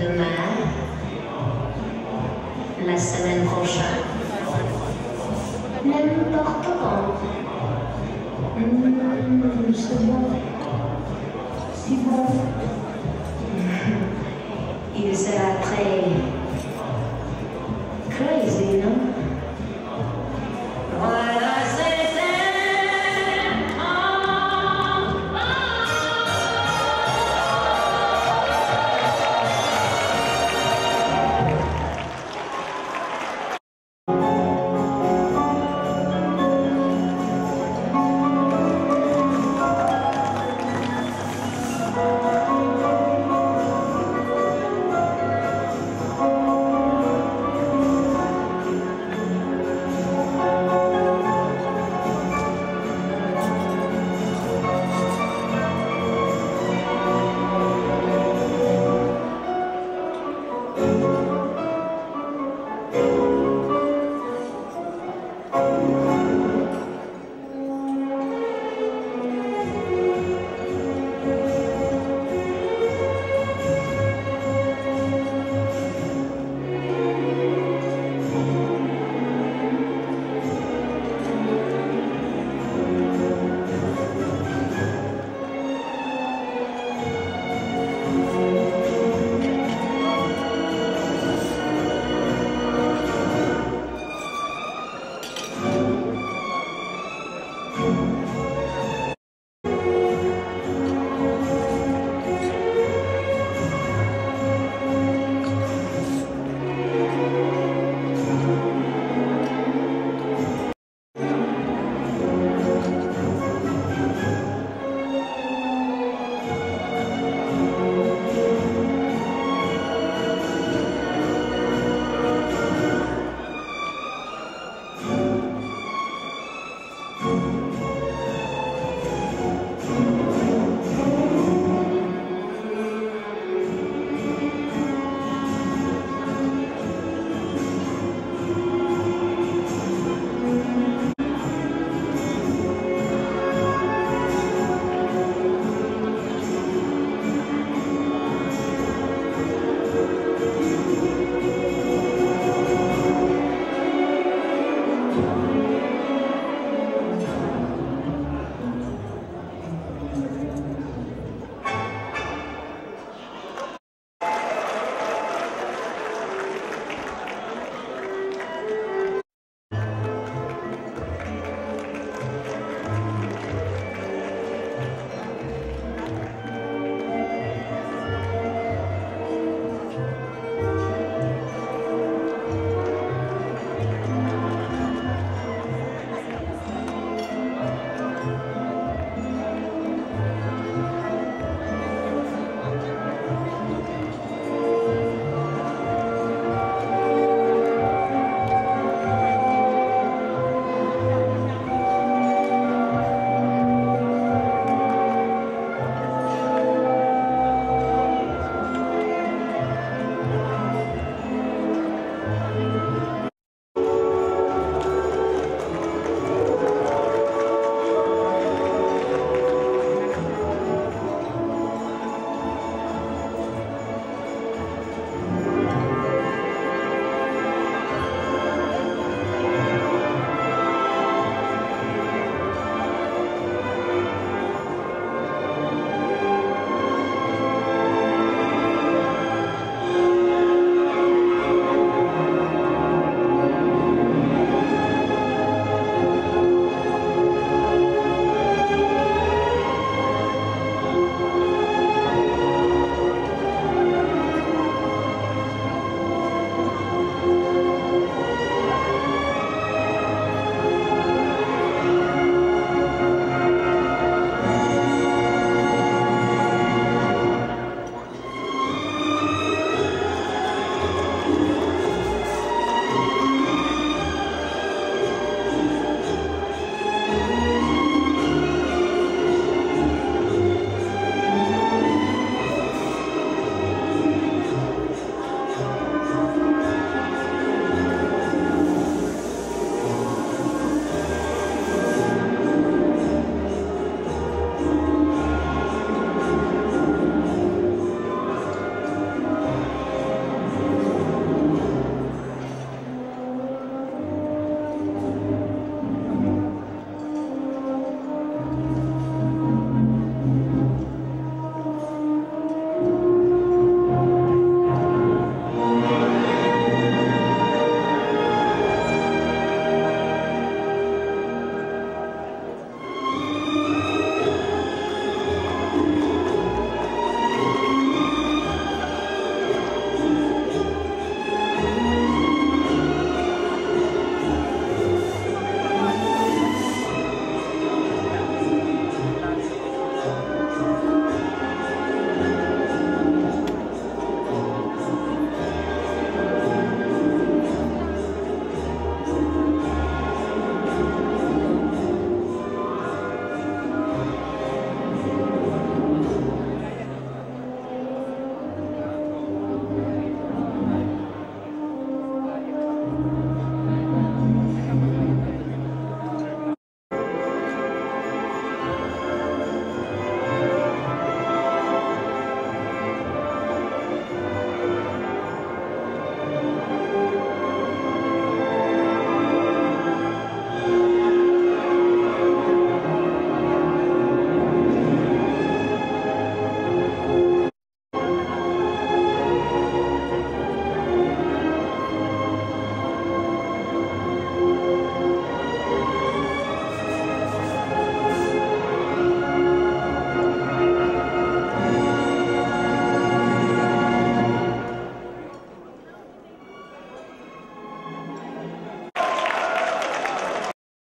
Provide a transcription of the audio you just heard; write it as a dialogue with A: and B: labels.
A: demain, la semaine prochaine, n'importe quand. Mmh, c'est bon. C'est bon. Il sera très crazy.